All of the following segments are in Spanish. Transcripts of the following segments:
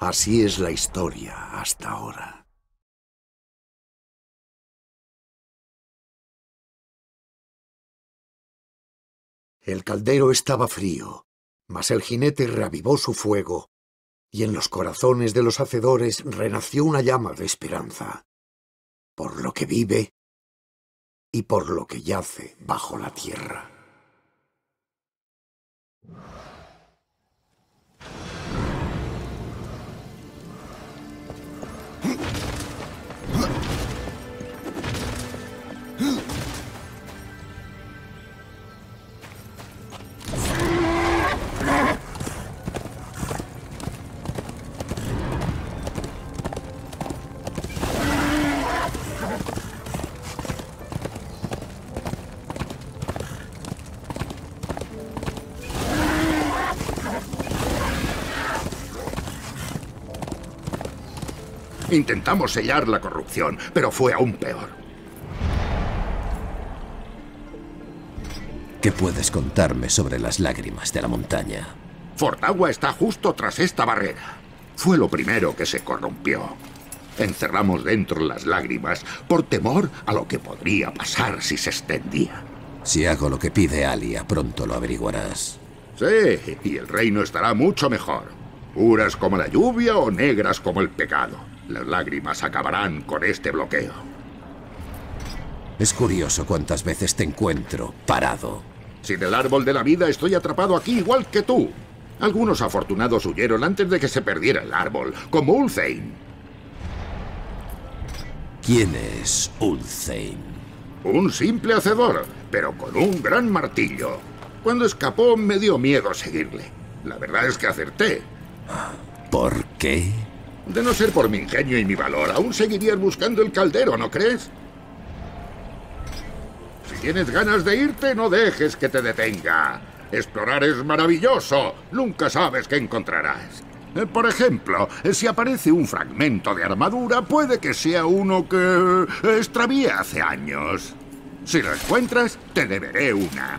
Así es la historia hasta ahora. El caldero estaba frío, mas el jinete reavivó su fuego, y en los corazones de los hacedores renació una llama de esperanza, por lo que vive y por lo que yace bajo la tierra. Intentamos sellar la corrupción, pero fue aún peor. ¿Qué puedes contarme sobre las lágrimas de la montaña? Fortagua está justo tras esta barrera. Fue lo primero que se corrompió. Encerramos dentro las lágrimas por temor a lo que podría pasar si se extendía. Si hago lo que pide Alia, pronto lo averiguarás. Sí, y el reino estará mucho mejor. Puras como la lluvia o negras como el pecado. Las lágrimas acabarán con este bloqueo. Es curioso cuántas veces te encuentro parado. Sin el árbol de la vida estoy atrapado aquí igual que tú. Algunos afortunados huyeron antes de que se perdiera el árbol, como Ultheim. ¿Quién es Ultheim? Un simple hacedor, pero con un gran martillo. Cuando escapó me dio miedo seguirle. La verdad es que acerté. ¿Por qué? De no ser por mi ingenio y mi valor, aún seguirías buscando el caldero, ¿no crees? Si tienes ganas de irte, no dejes que te detenga. Explorar es maravilloso. Nunca sabes qué encontrarás. Eh, Por ejemplo, eh, si aparece un fragmento de armadura, puede que sea uno que eh, extravié hace años. Si lo encuentras, te deberé una.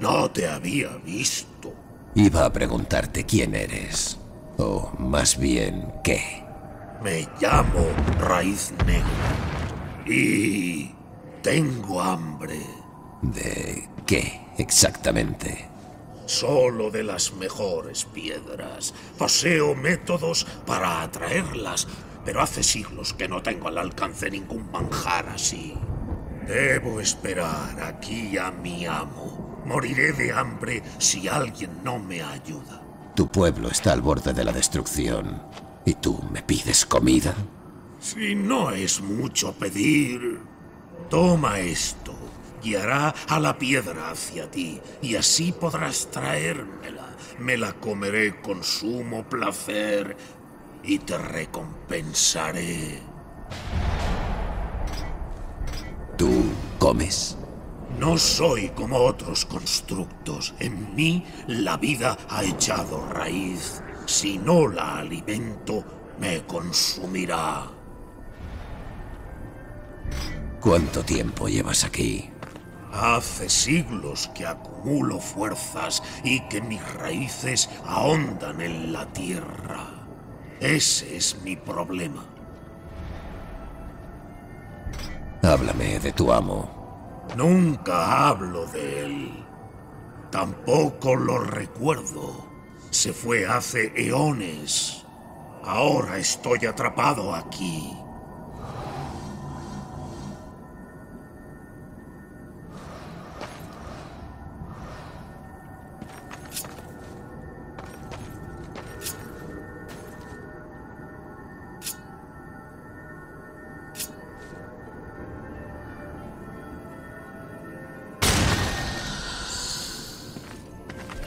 No te había visto. Iba a preguntarte quién eres. O más bien, ¿qué? Me llamo Raíz Negra. Y tengo hambre. ¿De qué exactamente? Solo de las mejores piedras. Poseo métodos para atraerlas, pero hace siglos que no tengo al alcance ningún manjar así. Debo esperar aquí a mi amo. Moriré de hambre si alguien no me ayuda. Tu pueblo está al borde de la destrucción. ¿Y tú me pides comida? Si no es mucho pedir, toma esto. Guiará a la piedra hacia ti y así podrás traérmela. Me la comeré con sumo placer y te recompensaré. ¿Tú comes? No soy como otros constructos. En mí la vida ha echado raíz. Si no la alimento, me consumirá. ¿Cuánto tiempo llevas aquí? Hace siglos que acumulo fuerzas y que mis raíces ahondan en la tierra. Ese es mi problema. Háblame de tu amo. Nunca hablo de él. Tampoco lo recuerdo. Se fue hace eones. Ahora estoy atrapado aquí.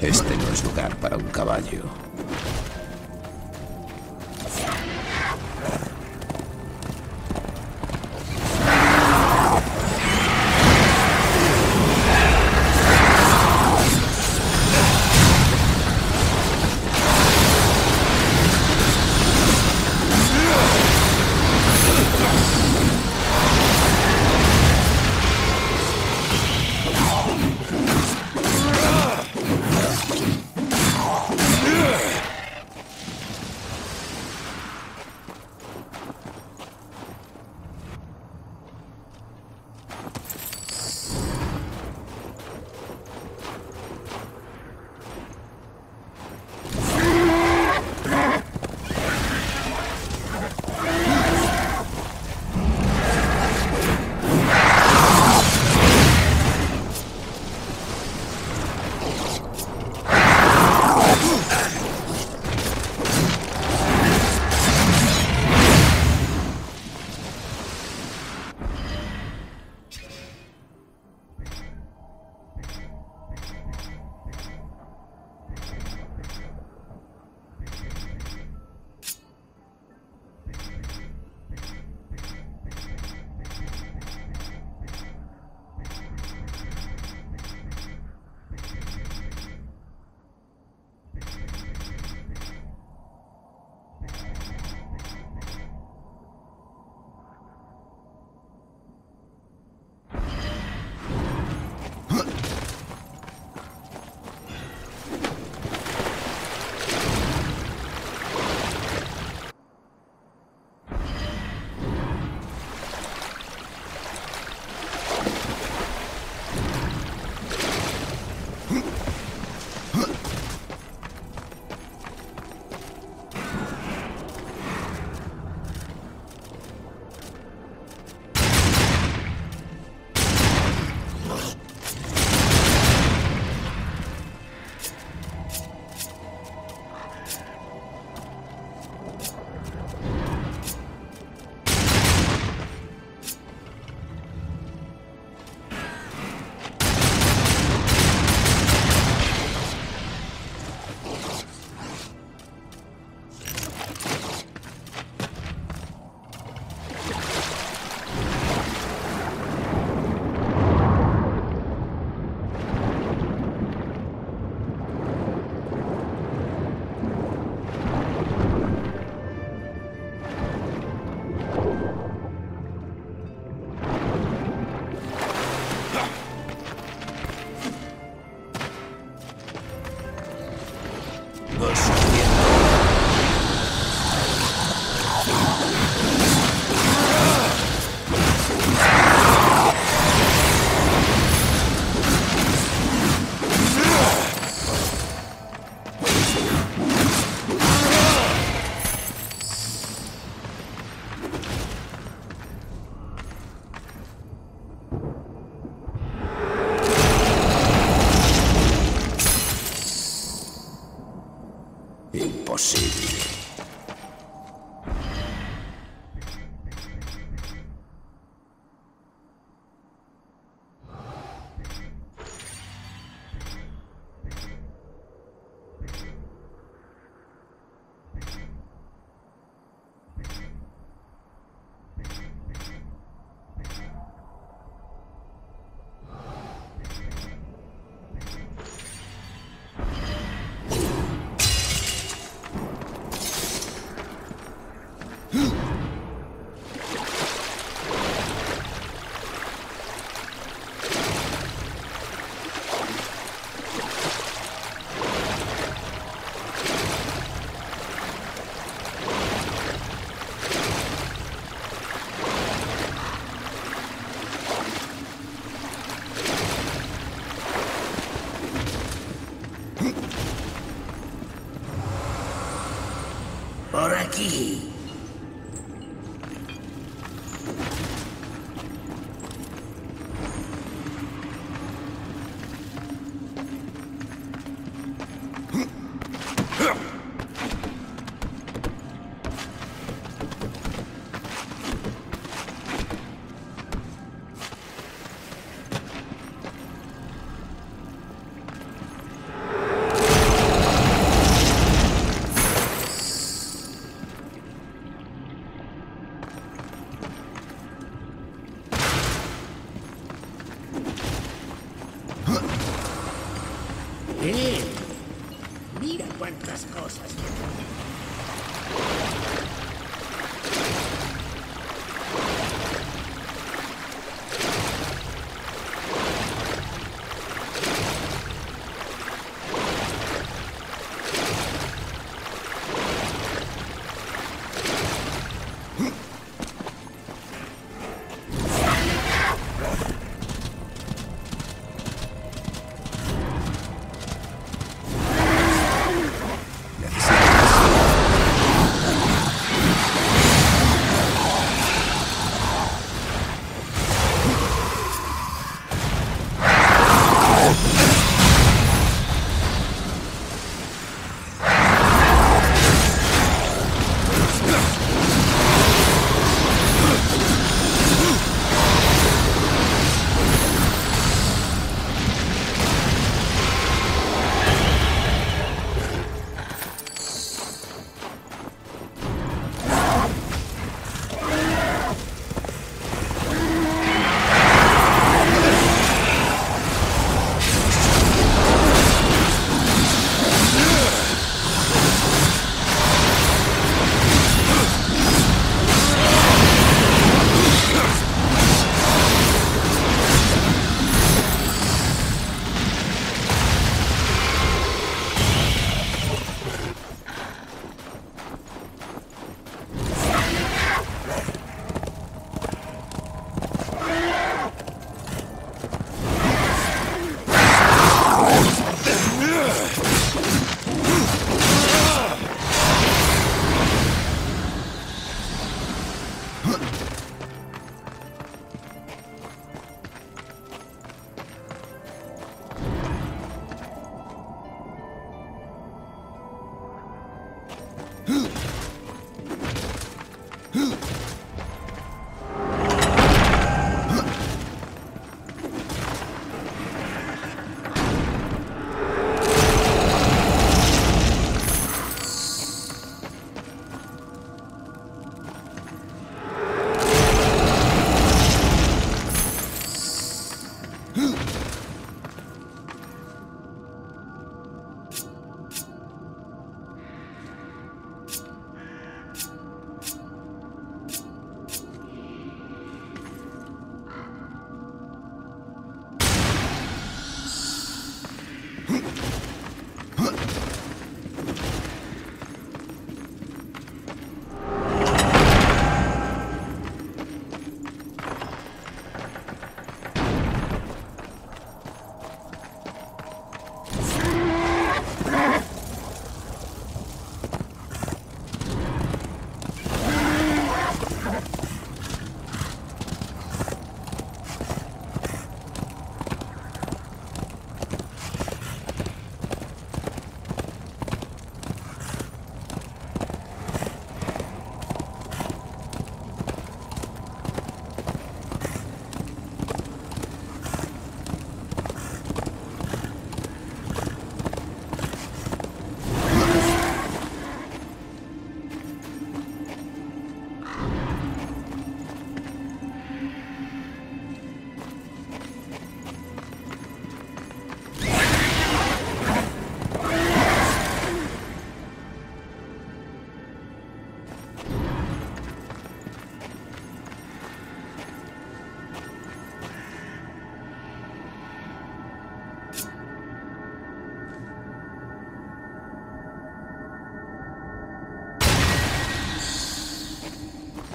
Este no es lugar para un caballo. Aquí.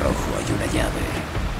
Cerrojo hay una llave.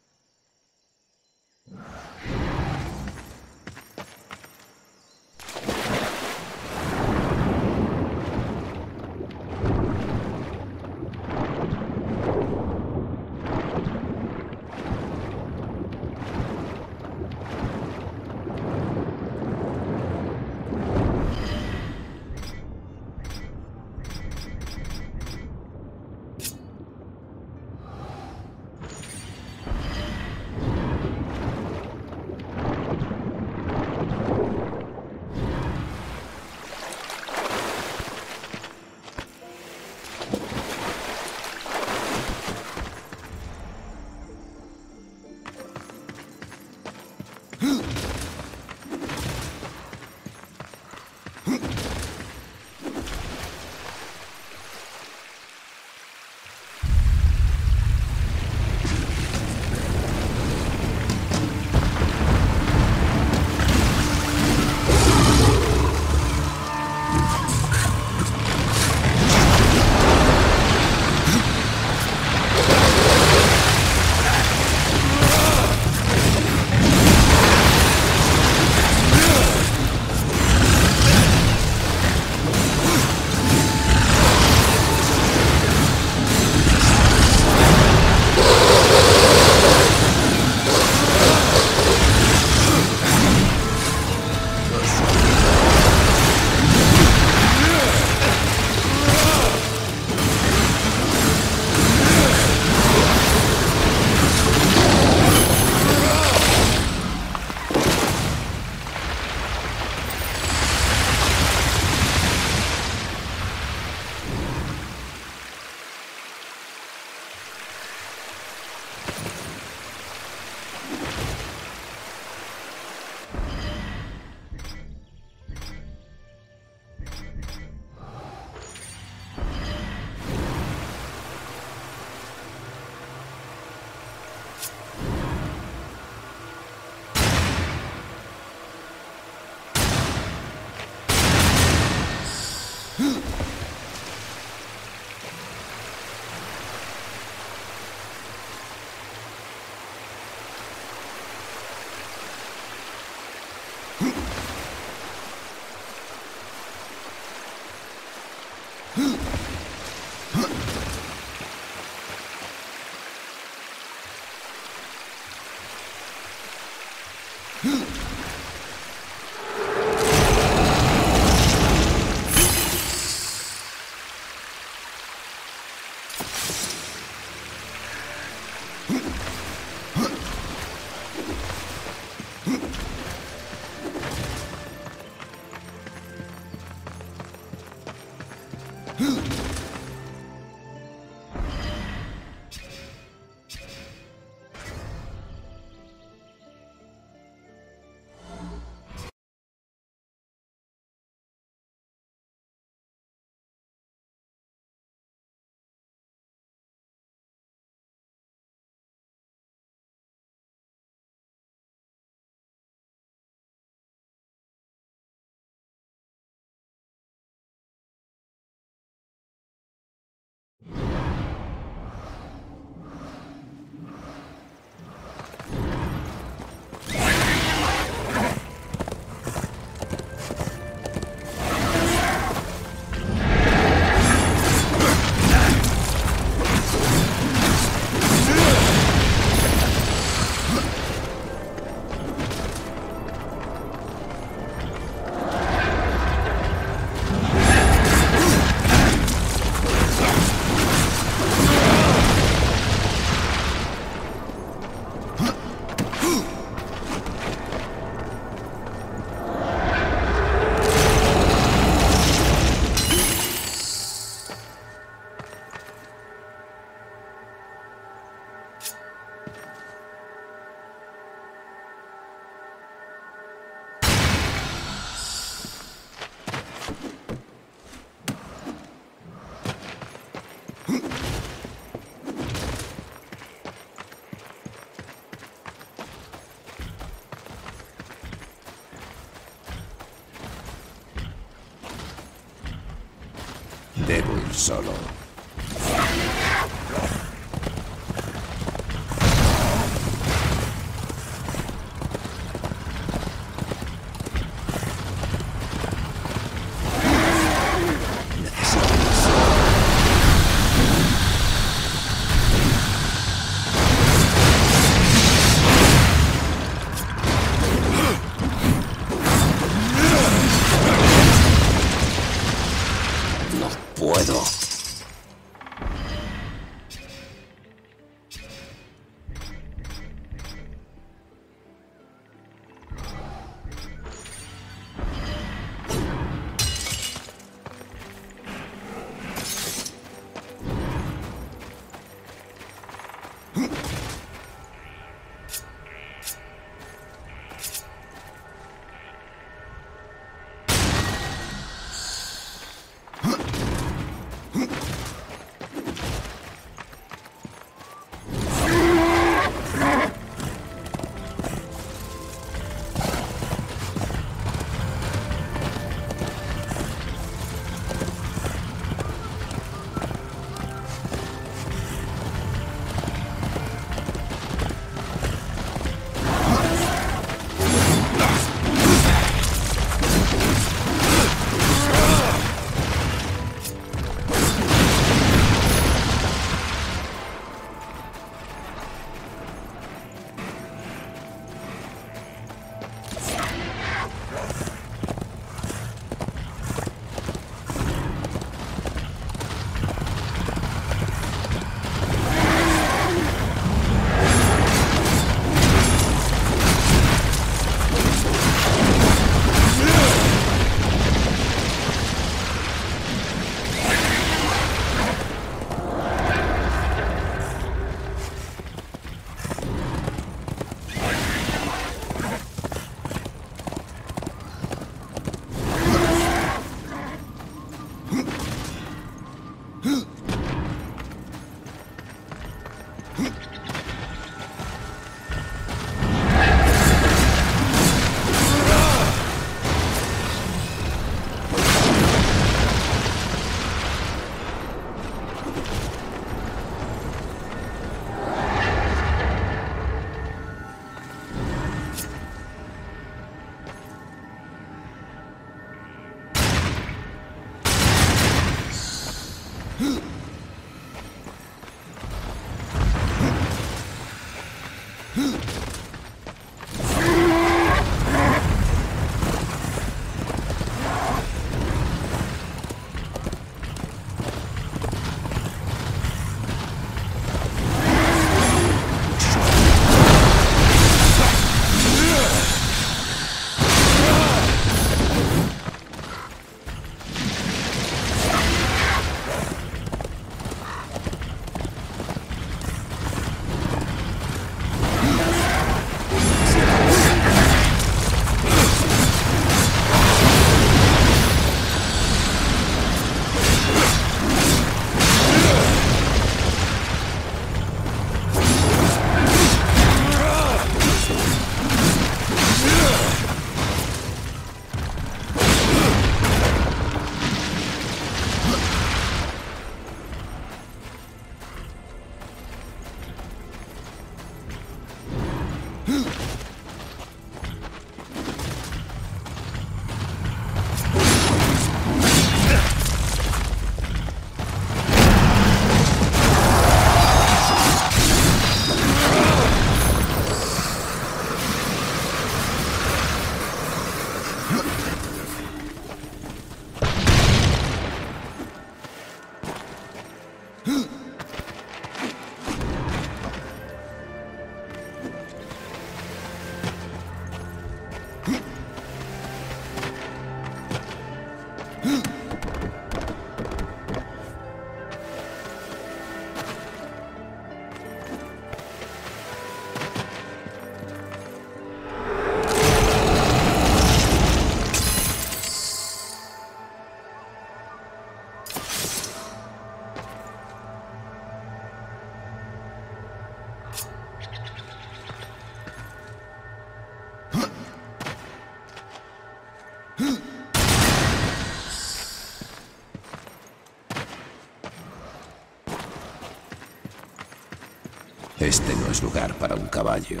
No es lugar para un caballo.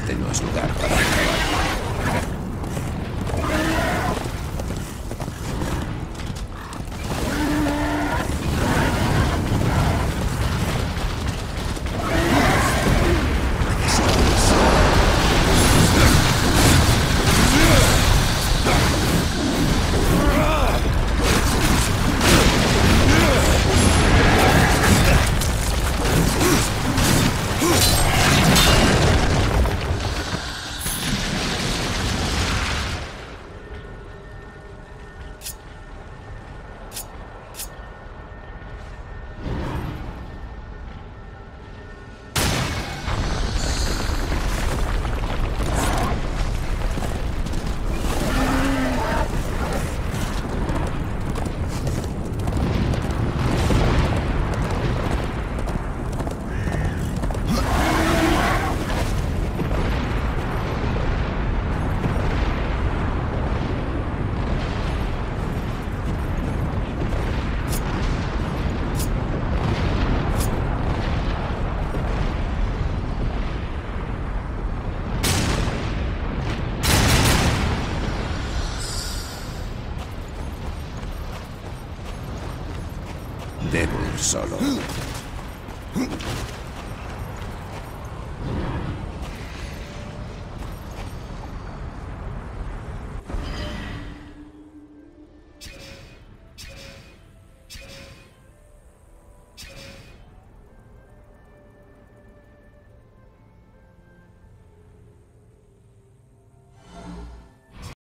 Este no es lugar para solo.